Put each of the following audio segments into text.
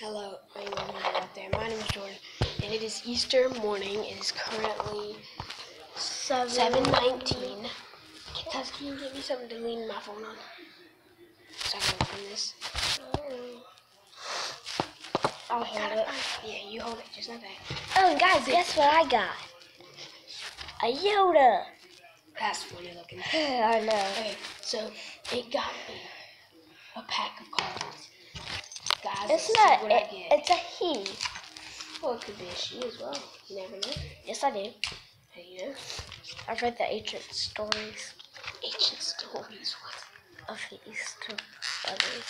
Hello, anyone out there. My name is Jordan, and it is Easter morning. It is currently Seven. seven nineteen. Tess, can you give me something to lean my phone on? So I can open this. I'll hold it. Yeah, you hold it, just like that. Oh, guys, guess what I got? A Yoda. That's funny looking. I know. Okay, so it got me a pack of cards. Guys, It's not. It, it's a he. well, it could be a she as well. You never know. Yes, I do. Hey, you know, I've read the ancient stories ancient stories. What? of the Easter Bunny.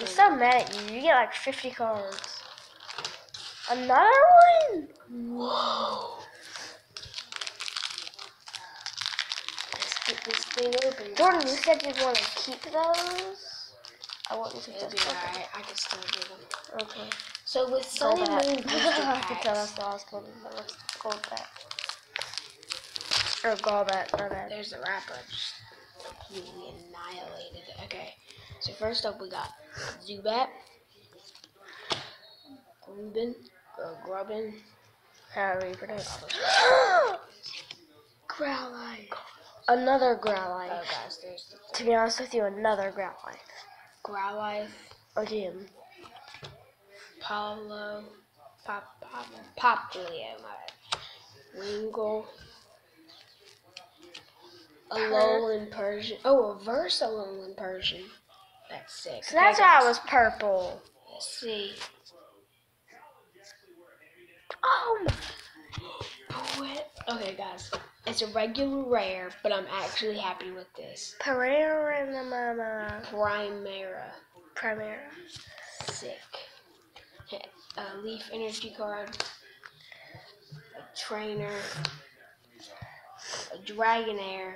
I'm so mad at you. You get like 50 cards. Another one? Whoa. Let's get this thing open. Jordan, you said you'd want to keep those. I wouldn't to It'll be alright. I can still do them. Okay. So with Sun and Moon I could tell that's the last one. but Let's go back. Or go back. My bad. there's the wrapper just completely annihilated. Okay. So first up we got Zubat, Gruben, or uh, Grubbin, However you pronounce it. Growlithe. Another Oh Growlithe. guys, there's the To be honest with you, another Growlithe. Growlithe, Again. Paulo, Pop, Pop, Poplio, my bad. Wingull, Alolan Persian. Oh, a reverse Alolan Persian. That's sick. So that's why it guys, was purple. Let's see. Oh my. Okay, guys. It's a regular rare, but I'm actually happy with this. Pereira Primera. Primera. Sick. A uh, Leaf Energy card. A Trainer. A Dragonair.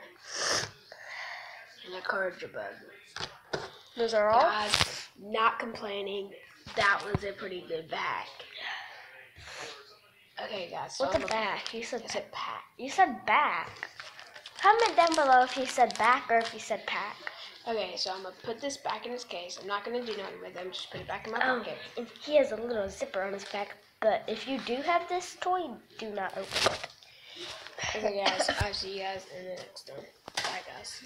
And a Charjabug. Those are all? Guys, not complaining. That was a pretty good pack. Okay, guys. So What I'm the a- back? You said It's pack. You said back. Comment down below if you said back or if you said pack. Okay, so I'm gonna put this back in his case. I'm not gonna do nothing with him. Just put it back in my Oh, pocket. and he has a little zipper on his back. But if you do have this toy, do not open it. Okay, guys. I'll see you guys in the next one. Bye, guys.